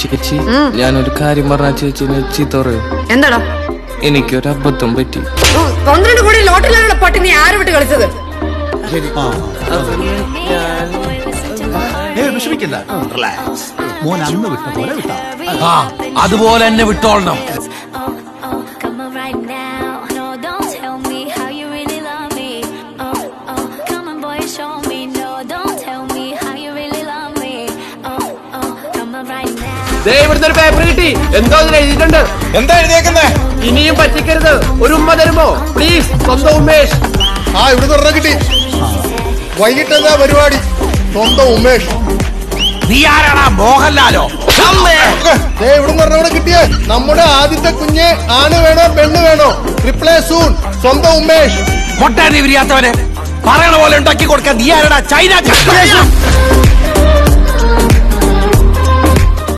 ചേച്ചി ഞാനൊരു കാര്യം പറഞ്ഞ ചേച്ചിനെ ചീത്ത പറയും. എന്താടാ? എനിക്കൊരു അബദ്ധം പറ്റി പന്ത്രണ്ട് കോടി ലോട്ടറിയിലുള്ള പട്ടി നീ ആരും വിട്ട് കളിച്ചത്? ഏ വിഷമിക്കില്ല റിലാക്സ് മോൻ അന്ന് വിട്ട പോലെ വിട്ടാ. ആ അതുപോലെ തന്നെ വിട്ടോളണം. ഇവിടുന്ന് ഒരു പേപ്പർ കിട്ടി. എന്തോ അതിൽ എഴുതിയിട്ടുണ്ട്. എന്താ എഴുതിയേക്കുന്നേ? ഇനിയും പറ്റിക്കരുത്. ഒരു ഉമ്മ തരുമോ? പ്ലീസ് സ്വന്തം ഉമേഷ്. ആ ഇവിടുന്ന് തുറന്ന കിട്ടി. വൈകിട്ട് എന്താ പരിപാടി? സ്വന്തം ഉമേഷ്. നീ ആരാടാ? മോഹൻലാലോ? ദേ കിട്ടിയേ. നമ്മുടെ ആദ്യത്തെ കുഞ്ഞ് ആണ് വേണോ പെണ്ണ് വേണോ? റിപ്ലൈ സൂൺ സ്വന്തം ഉമേഷ്. മുട്ട നീ വിരിയാത്തവന്. പറയണ പോലെ ഉണ്ടാക്കി കൊടുക്കാൻ നീ ആരടാ? ചൈന!